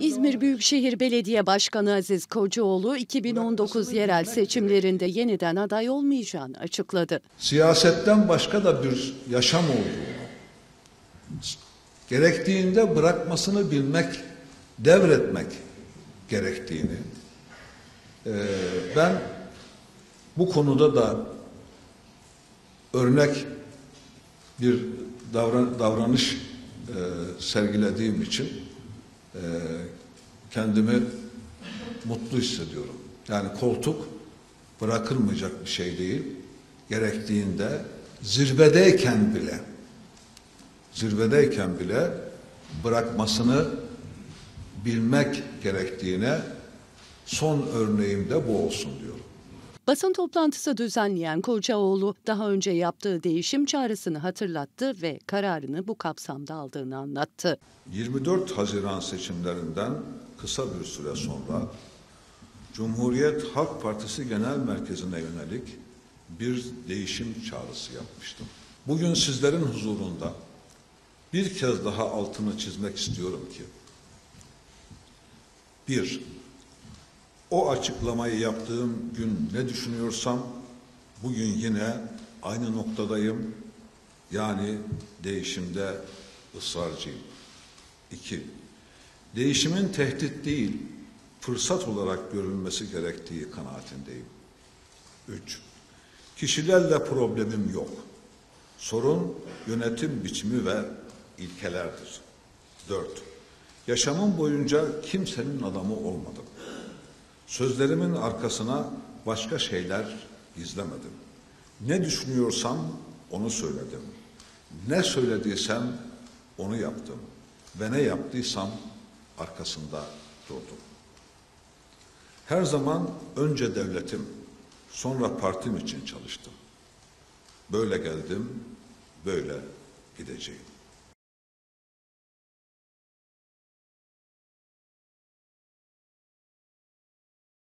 İzmir Büyükşehir Belediye Başkanı Aziz Kocaoğlu 2019 yerel seçimlerinde yeniden aday olmayacağını açıkladı. siyasetten başka da bir yaşam olduğunu, gerektiğinde bırakmasını bilmek, devretmek gerektiğini, eee, ben bu konuda da örnek bir davran- davranış eee, sergilediğim için eee, kendimi mutlu hissediyorum. Yani koltuk bırakılmayacak bir şey değil. Gerektiğinde zirvedeyken bile zirvedeyken bile bırakmasını bilmek gerektiğine son örneğim de bu olsun diyorum. Basın toplantısı düzenleyen Kocaoğlu daha önce yaptığı değişim çağrısını hatırlattı ve kararını bu kapsamda aldığını anlattı. 24 Haziran seçimlerinden kısa bir süre sonra Cumhuriyet Halk Partisi Genel Merkezi'ne yönelik bir değişim çağrısı yapmıştım. Bugün sizlerin huzurunda bir kez daha altını çizmek istiyorum ki bir, o açıklamayı yaptığım gün ne düşünüyorsam bugün yine aynı noktadayım. Yani değişimde ısrarcıyım. İki, değişimin tehdit değil, fırsat olarak görülmesi gerektiği kanaatindeyim. Üç, kişilerle problemim yok. Sorun yönetim biçimi ve ilkelerdir. Dört, yaşamım boyunca kimsenin adamı olmadım. Sözlerimin arkasına başka şeyler gizlemedim. Ne düşünüyorsam onu söyledim. Ne söylediysem onu yaptım. Ve ne yaptıysam arkasında durdum. Her zaman önce devletim, sonra partim için çalıştım. Böyle geldim, böyle gideceğim.